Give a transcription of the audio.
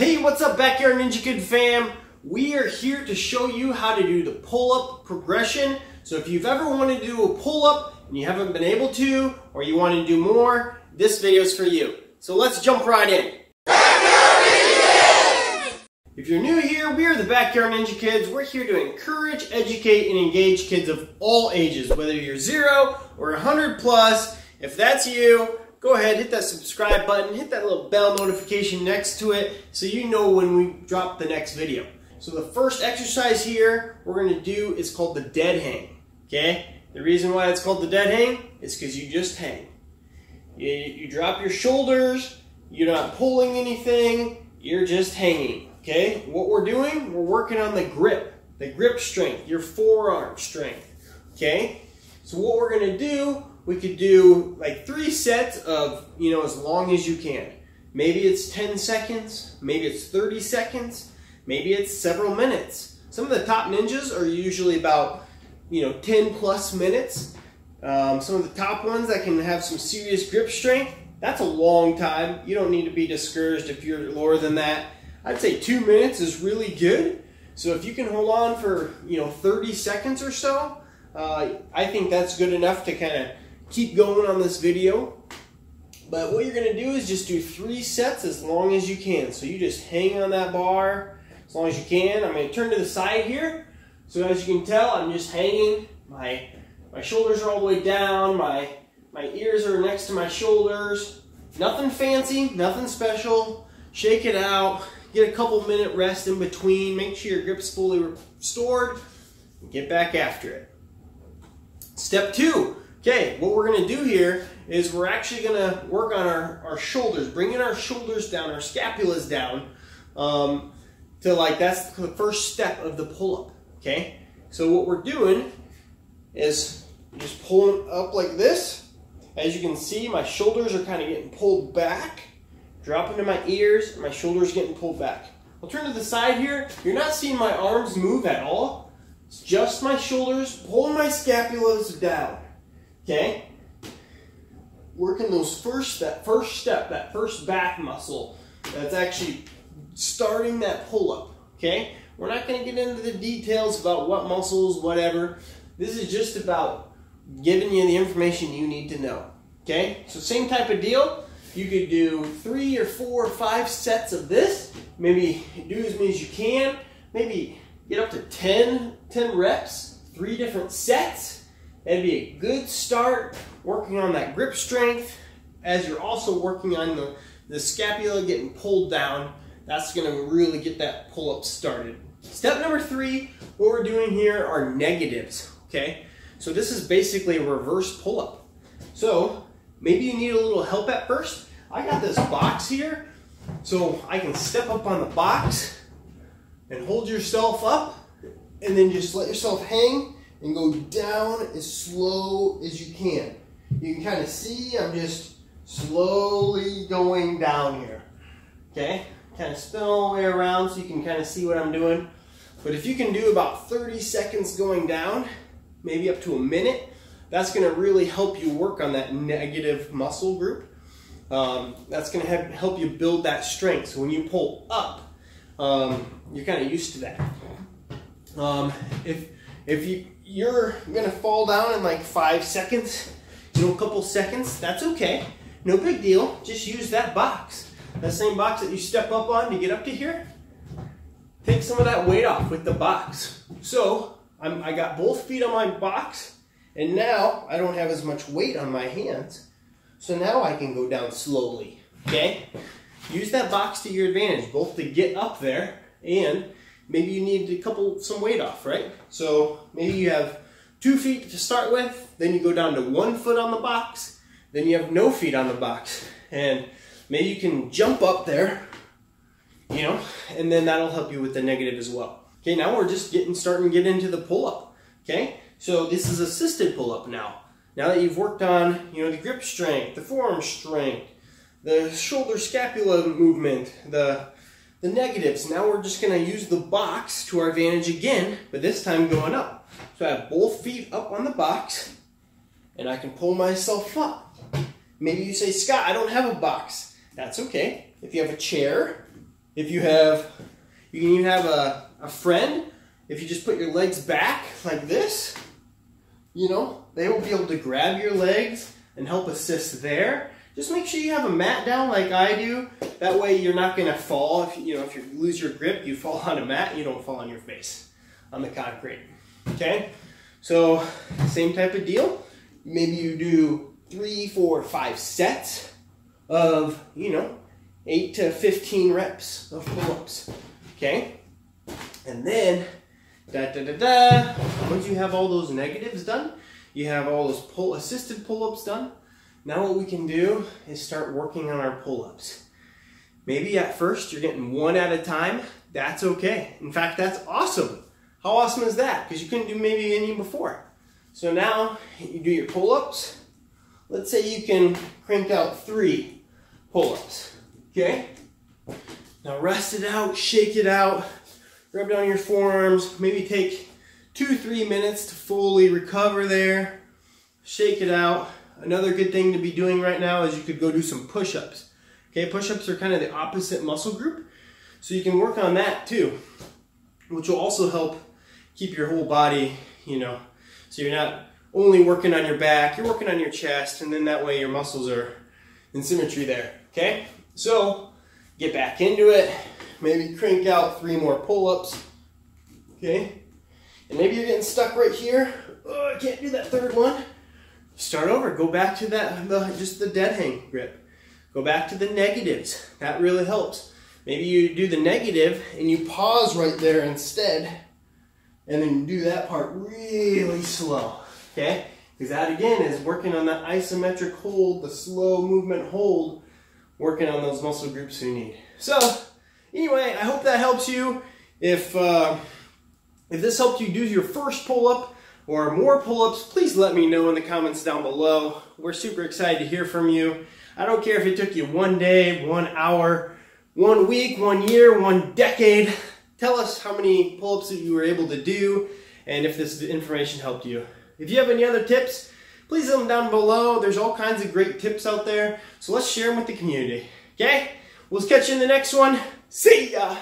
Hey, what's up Backyard Ninja Kid fam? We are here to show you how to do the pull-up progression. So if you've ever wanted to do a pull-up and you haven't been able to, or you want to do more, this video is for you. So let's jump right in. If you're new here, we are the Backyard Ninja Kids. We're here to encourage, educate, and engage kids of all ages, whether you're zero or 100 plus. If that's you, go ahead, hit that subscribe button, hit that little bell notification next to it so you know when we drop the next video. So the first exercise here we're going to do is called the dead hang. Okay? The reason why it's called the dead hang is because you just hang. You, you drop your shoulders, you're not pulling anything, you're just hanging. Okay, what we're doing, we're working on the grip, the grip strength, your forearm strength. Okay, so what we're gonna do, we could do like three sets of, you know, as long as you can. Maybe it's 10 seconds, maybe it's 30 seconds, maybe it's several minutes. Some of the top ninjas are usually about, you know, 10 plus minutes. Um, some of the top ones that can have some serious grip strength, that's a long time. You don't need to be discouraged if you're lower than that. I'd say two minutes is really good. So if you can hold on for, you know, 30 seconds or so, uh, I think that's good enough to kind of keep going on this video. But what you're going to do is just do three sets as long as you can. So you just hang on that bar as long as you can. I'm going to turn to the side here. So as you can tell, I'm just hanging. My, my shoulders are all the way down. My, my ears are next to my shoulders. Nothing fancy, nothing special. Shake it out. Get a couple minute rest in between. Make sure your grip's fully restored. Get back after it. Step two. Okay, what we're to do here is we're actually to work on our, our shoulders, bringing our shoulders down, our scapulas down, um, to like, that's the first step of the pull-up, okay? So what we're doing is just pulling up like this. As you can see, my shoulders are kind of getting pulled back dropping to my ears, my shoulders getting pulled back. I'll turn to the side here. You're not seeing my arms move at all. It's just my shoulders pulling my scapulas down. Okay? Working those first that first step, that first back muscle that's actually starting that pull-up. Okay? We're not going to get into the details about what muscles, whatever. This is just about giving you the information you need to know. Okay? So same type of deal. You could do three or four or five sets of this. Maybe do as many as you can. Maybe get up to 10, 10 reps, three different sets. That'd be a good start working on that grip strength as you're also working on the, the scapula getting pulled down. That's gonna really get that pull-up started. Step number three, what we're doing here are negatives, okay? So this is basically a reverse pull-up. So Maybe you need a little help at first. I got this box here, so I can step up on the box and hold yourself up, and then just let yourself hang and go down as slow as you can. You can kind of see I'm just slowly going down here. Okay? Kind of spin all the way around so you can kind of see what I'm doing. But if you can do about 30 seconds going down, maybe up to a minute, that's going to really help you work on that negative muscle group. Um, that's going to help you build that strength. So when you pull up, um, you're kind of used to that. Um, if if you you're to fall down in like five seconds, you know, a couple seconds, that's okay. No big deal. Just use that box. That same box that you step up on to get up to here. Take some of that weight off with the box. So I'm, I got both feet on my box and now I don't have as much weight on my hands. So now I can go down slowly, okay? Use that box to your advantage, both to get up there and maybe you need a couple, some weight off, right? So maybe you have two feet to start with, then you go down to one foot on the box, then you have no feet on the box. And maybe you can jump up there, you know, and then that'll help you with the negative as well. Okay, now we're just getting starting to get into the pull-up, okay? So this is assisted pull-up now. Now that you've worked on, you know, the grip strength, the forearm strength, the shoulder scapula movement, the, the negatives, now we're just gonna use the box to our advantage again, but this time going up. So I have both feet up on the box, and I can pull myself up. Maybe you say, Scott, I don't have a box. That's okay. If you have a chair, If you have, you can even have a, a friend. If you just put your legs back like this, you know, they will be able to grab your legs and help assist there. Just make sure you have a mat down like I do. That way you're not gonna fall. If you know, if you lose your grip, you fall on a mat, you don't fall on your face on the concrete. Okay? So same type of deal. Maybe you do three, four, five sets of, you know, eight to 15 reps of pull-ups. Okay? And then, da da da da, once you have all those negatives done, you have all those pull assisted pull-ups done, now what we can do is start working on our pull-ups. Maybe at first you're getting one at a time. That's okay. In fact, that's awesome. How awesome is that? Because you couldn't do maybe any before. So now you do your pull-ups. Let's say you can crank out three pull-ups. Okay? Now rest it out, shake it out, rub down your forearms, maybe take two, three minutes to fully recover there. Shake it out. Another good thing to be doing right now is you could go do some push-ups. Okay, push-ups are kind of the opposite muscle group. So you can work on that too, which will also help keep your whole body, you know, so you're not only working on your back, you're working on your chest, and then that way your muscles are in symmetry there, okay? So, get back into it, maybe crank out three more pull-ups, okay? And maybe you're getting stuck right here. Oh, I can't do that third one. Start over, go back to that, the, just the dead hang grip. Go back to the negatives, that really helps. Maybe you do the negative and you pause right there instead and then do that part really slow, okay? Because that again is working on that isometric hold, the slow movement hold, working on those muscle groups we need. So, anyway, I hope that helps you. If, uh, if this helped you do your first pull-up or more pull-ups, please let me know in the comments down below. We're super excited to hear from you. I don't care if it took you one day, one hour, one week, one year, one decade. Tell us how many pull-ups that you were able to do and if this information helped you. If you have any other tips, please leave them down below. There's all kinds of great tips out there, so let's share them with the community. Okay? We'll catch you in the next one. See ya!